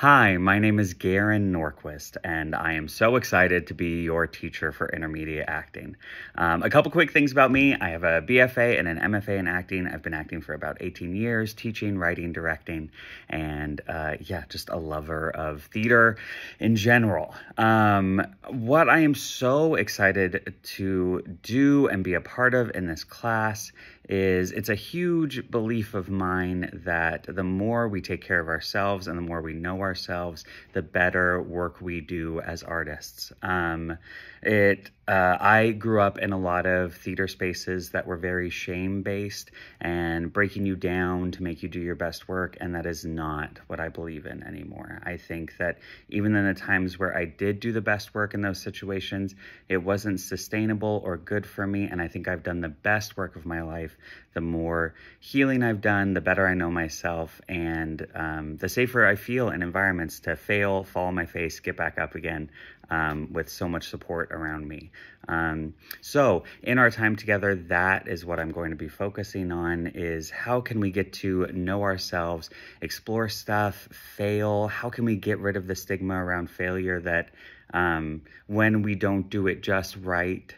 Hi, my name is Göran Norquist, and I am so excited to be your teacher for intermediate acting. Um, a couple quick things about me. I have a BFA and an MFA in acting. I've been acting for about 18 years, teaching, writing, directing, and uh, yeah, just a lover of theater in general. Um, what I am so excited to do and be a part of in this class is it's a huge belief of mine that the more we take care of ourselves and the more we know ourselves, the better work we do as artists. Um, it uh, I grew up in a lot of theater spaces that were very shame based and breaking you down to make you do your best work, and that is not what I believe in anymore. I think that even in the times where I did do the best work in those situations, it wasn't sustainable or good for me, and I think I've done the best work of my life. The more healing I've done, the better I know myself, and um, the safer I feel in environments to fail, fall on my face, get back up again um, with so much support around me. Um, so in our time together, that is what I'm going to be focusing on is how can we get to know ourselves, explore stuff, fail? How can we get rid of the stigma around failure that um, when we don't do it just right,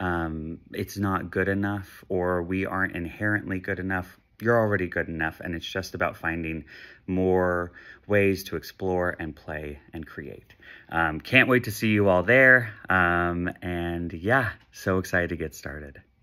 um, it's not good enough or we aren't inherently good enough you're already good enough and it's just about finding more ways to explore and play and create. Um, can't wait to see you all there. Um, and yeah, so excited to get started.